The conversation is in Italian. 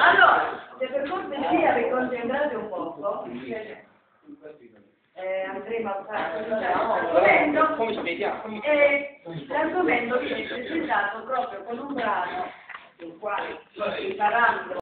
Allora, se per cortesia vi concentrate un poco, eh, andremo a fare l'argomento, l'argomento viene presentato proprio con un brano il quale parang